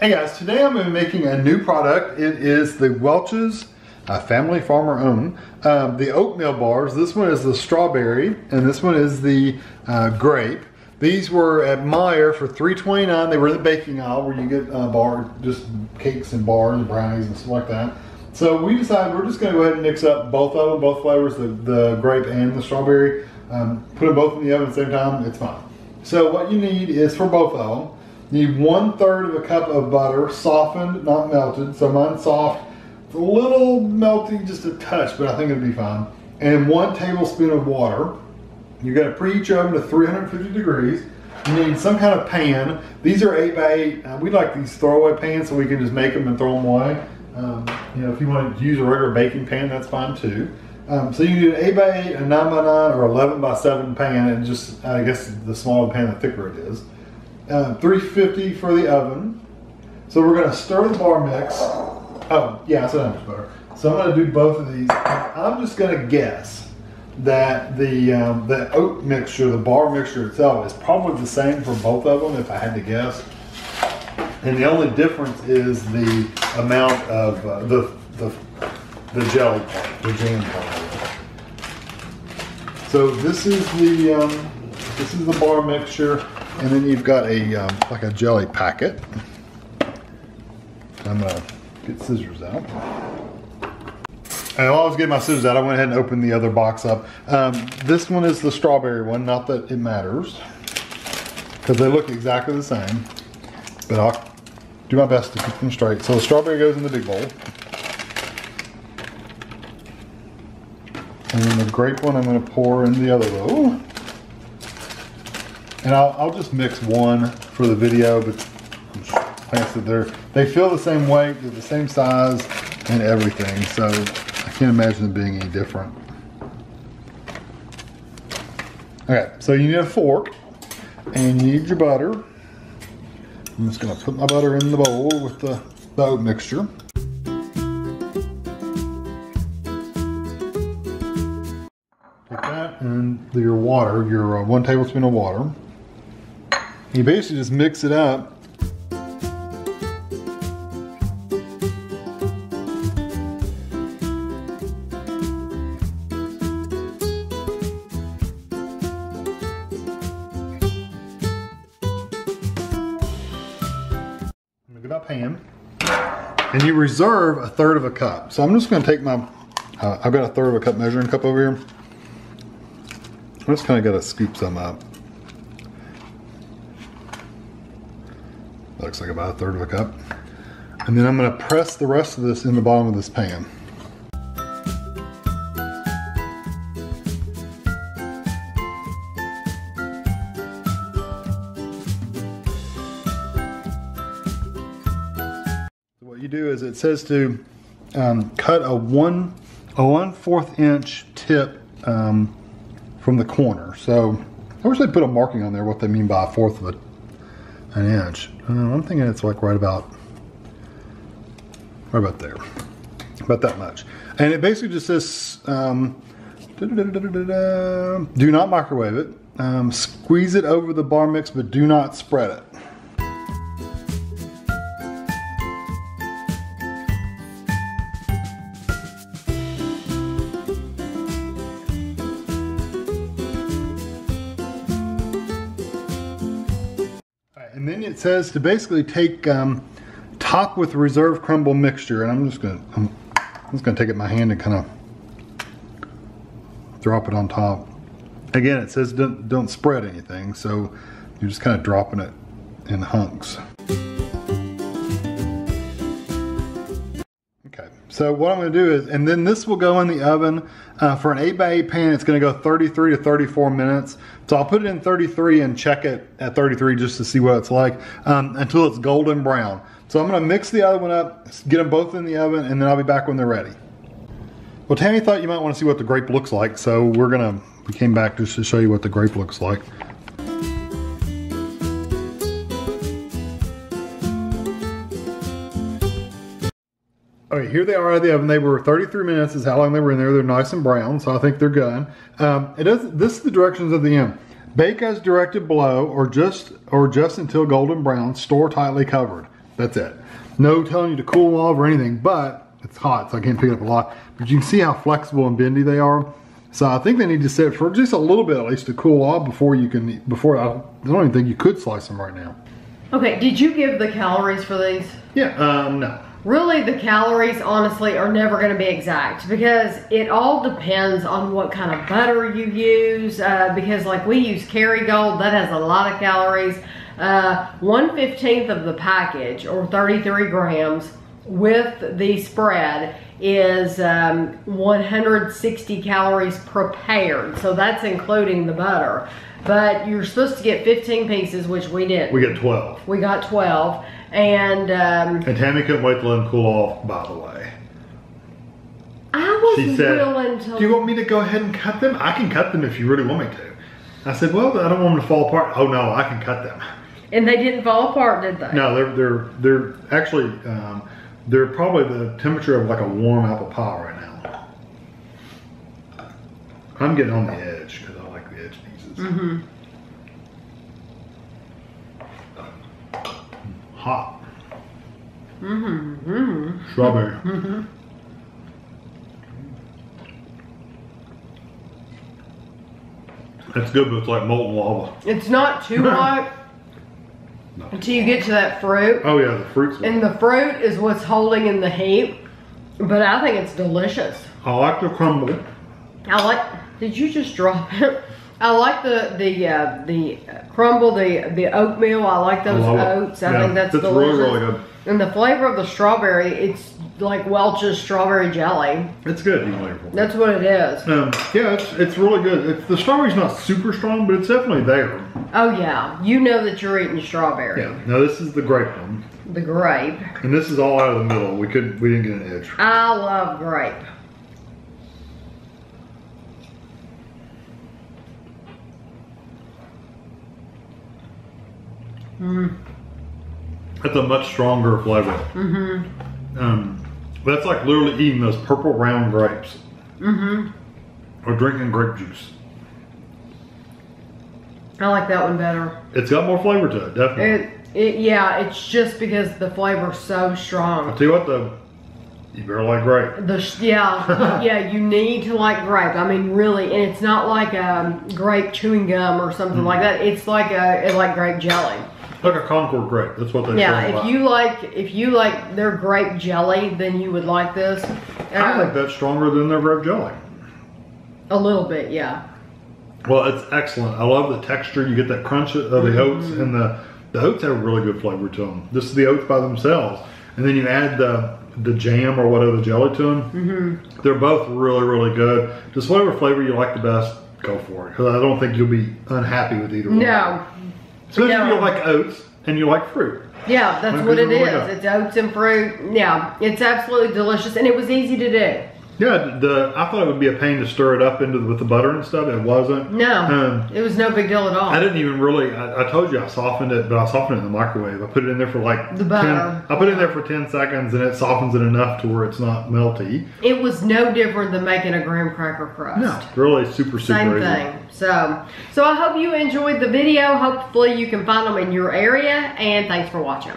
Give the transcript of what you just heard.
Hey guys, today I'm going to be making a new product. It is the Welch's uh, Family Farmer Own. Um, the oatmeal bars, this one is the strawberry and this one is the uh, grape. These were at Meijer for $3.29. They were in the baking aisle where you get uh, bar, just cakes and bars and brownies and stuff like that. So we decided we're just going to go ahead and mix up both of them, both flavors, the, the grape and the strawberry. Um, put them both in the oven at the same time, it's fine. So what you need is for both of them, Need one third of a cup of butter, softened, not melted. So mine's soft. It's a little melty, just a touch, but I think it'll be fine. And one tablespoon of water. You're gonna preheat your oven to 350 degrees. You need some kind of pan. These are eight by eight. Uh, we like these throwaway pans so we can just make them and throw them away. Um, you know, if you want to use a regular baking pan, that's fine too. Um, so you need an 8 by 8 a 9 by 9 or 11 by 7 pan, and just, I guess the smaller the pan, the thicker it is uh, 350 for the oven. So we're gonna stir the bar mix. Oh, yeah, I said how much butter. So I'm gonna do both of these. I'm just gonna guess that the um, the oat mixture, the bar mixture itself, is probably the same for both of them, if I had to guess. And the only difference is the amount of uh, the, the the jelly part, the jam part. So this is the um, this is the bar mixture. And then you've got a um, like a jelly packet. I'm gonna get scissors out. while I always get my scissors out. I went ahead and opened the other box up. Um, this one is the strawberry one, not that it matters, because they look exactly the same. But I'll do my best to keep them straight. So the strawberry goes in the big bowl. And then the grape one I'm gonna pour in the other bowl. And I'll, I'll just mix one for the video, but I said, they're, they feel the same weight, they're the same size and everything. So I can't imagine them being any different. Okay, so you need a fork and you need your butter. I'm just gonna put my butter in the bowl with the, the oat mixture. Take that and your water, your uh, one tablespoon of water. You basically just mix it up. Pan. And you reserve a third of a cup. So I'm just gonna take my, uh, I've got a third of a cup measuring cup over here. I'm just kind of got to scoop some up. Looks like about a third of a cup. And then I'm gonna press the rest of this in the bottom of this pan. So what you do is it says to um, cut a one, a one fourth inch tip um, from the corner. So I wish they put a marking on there what they mean by a fourth of a an inch. Uh, I'm thinking it's like right about, right about there, about that much. And it basically just says, um, da -da -da do not microwave it. Um, squeeze it over the bar mix, but do not spread it. Then it says to basically take um, top with reserve crumble mixture, and I'm just gonna I'm, I'm just gonna take it my hand and kind of drop it on top. Again, it says don't, don't spread anything, so you're just kind of dropping it in hunks. So what I'm gonna do is, and then this will go in the oven uh, for an 8 by 8 pan, it's gonna go 33 to 34 minutes. So I'll put it in 33 and check it at 33 just to see what it's like um, until it's golden brown. So I'm gonna mix the other one up, get them both in the oven, and then I'll be back when they're ready. Well, Tami thought you might wanna see what the grape looks like, so we're gonna, we came back just to show you what the grape looks like. Here they are out of the oven. They were 33 minutes is how long they were in there. They're nice and brown, so I think they're good. Um, it does, this is the directions at the end. Bake as directed below or just, or just until golden brown, store tightly covered. That's it. No telling you to cool off or anything, but it's hot, so I can't pick it up a lot. But you can see how flexible and bendy they are. So I think they need to sit for just a little bit at least to cool off before you can, before I don't, I don't even think you could slice them right now. Okay, did you give the calories for these? Yeah, um, no. Really, the calories, honestly, are never going to be exact because it all depends on what kind of butter you use. Uh, because, like, we use Kerrygold, that has a lot of calories. Uh, 1 15th of the package, or 33 grams, with the spread is um, 160 calories prepared. So that's including the butter. But you're supposed to get 15 pieces, which we didn't. We got 12. We got 12. And um, And Tami couldn't wait to let them cool off, by the way. I was She said, willing to. do you want me to go ahead and cut them? I can cut them if you really want me to. I said, well, I don't want them to fall apart. Oh no, I can cut them. and they didn't fall apart, did they? No, they're they're they're actually um, they're probably the temperature of like a warm apple pie right now. I'm getting on the edge because I like the edge pieces. Mm-hmm. Hot Mm-hmm. mm-hmm. strawberry. Mm-hmm. That's good, but it's like molten lava. It's not too hot No. until you get to that fruit. Oh yeah, the fruit's. And the fruit is what's holding in the heat. But I think it's delicious. I like the crumble. I like. Did you just drop it? I like the the uh, the crumble, the the oatmeal. I like those it. oats. I Yeah, think that's it's delicious. really, really good. And the flavor of the strawberry, it's like Welch's strawberry jelly. It's good. Flavorful. That's what it is. Um, yeah, it's, it's really good. It's, the strawberry's not super strong, but it's definitely there. Oh yeah, you know that you're eating strawberry. Yeah. Now this is the grape one, The grape. and this is all out of the middle. We could we didn't get an edge. I love grape. Mm, That's a much stronger flavor. mm-hmm. Um, that's like literally eating those purple round grapes Mm-hmm. or drinking grape juice. I like that one better. It's got more flavor to it, definitely. It, it, yeah, it's just because the flavor's so strong. tell you what though, you better like grape. The yeah, yeah, you need to like grape. I mean, really, and it's not like a grape chewing gum or something Mm-hmm. like that. It's like a it's like grape jelly. Like a Concord grape. That's what they Yeah, if about. you like if you like their grape jelly, then you would like this. I Uh, think that's stronger than their grape jelly. a little bit, yeah. Well, it's excellent. I love the texture. You get that crunch of the Mm-hmm. oats, and the the oats have a really good flavor to them. This is the oats by themselves, and then you add the the jam or whatever the jelly to them. Mm-hmm. They're both really really good. Just whatever flavor you like the best, go for it. Because I don't think you'll be unhappy with either one. No, especially no. you like oats and you like fruit. yeah, that's what it is. It's oats and fruit. Yeah, it's absolutely delicious, and it was easy to do. Yeah, the I thought it would be a pain to stir it up into the, with the butter and stuff. It wasn't. No, Um, it was no big deal at all. I didn't even really. I, I told you I softened it, but I softened it in the microwave. I put it in there for like The butter. 10, I put it in there for ten seconds, and it softens it enough to where it's not melty. It was no different than making a graham cracker crust. No, really super super Same easy. thing. So, so I hope you enjoyed the video. Hopefully you can find them in your area and thanks for watching.